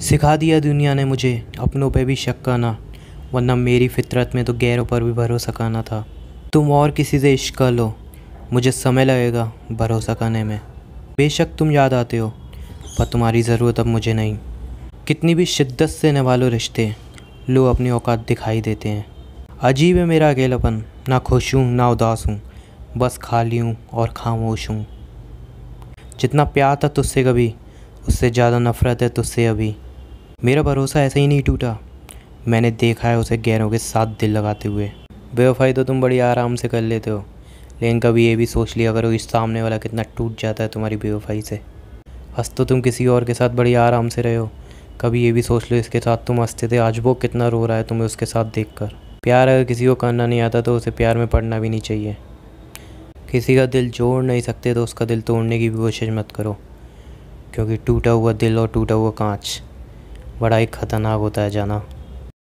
सिखा दिया दुनिया ने मुझे, अपनों पे भी शक करना, वरना मेरी फितरत में तो गैरों पर भी भरोसा करना था। तुम और किसी से इश्क कर लो, मुझे समय लगेगा भरोसा करने में। बेशक तुम याद आते हो, पर तुम्हारी ज़रूरत अब मुझे नहीं। कितनी भी शिद्दत से निभा लो रिश्ते लो अपनी औकात दिखाई देते हैं। अजीब है मेरा अकेलापन, ना खुश हूँ, ना उदास हूँ, बस खाली हूँ और खामोश हूँ। जितना प्यार था तुझसे कभी, उससे ज़्यादा नफ़रत है तुझसे अभी। मेरा भरोसा ऐसे ही नहीं टूटा। मैंने देखा है उसे गैरों के साथ दिल लगाते हुए। बेवफाई तो तुम बड़ी आराम से कर लेते हो। लेकिन कभी ये भी सोच लिया करो, इस सामने वाला कितना टूट जाता है तुम्हारी बेवफाई से। हंस तो तुम किसी और के साथ बड़ी आराम से रहे हो। कभी ये भी सोच लो, इसके साथ तुम हँसते थे, आज वो कितना रो रहा है तुम्हें उसके साथ देख कर प्यार अगर किसी को करना नहीं आता तो उसे प्यार में पढ़ना भी नहीं चाहिए। किसी का दिल जोड़ नहीं सकते तो उसका दिल तोड़ने की भी कोशिश मत करो, क्योंकि टूटा हुआ दिल और टूटा हुआ कांच। बड़ा ही ख़तरनाक होता है जाना।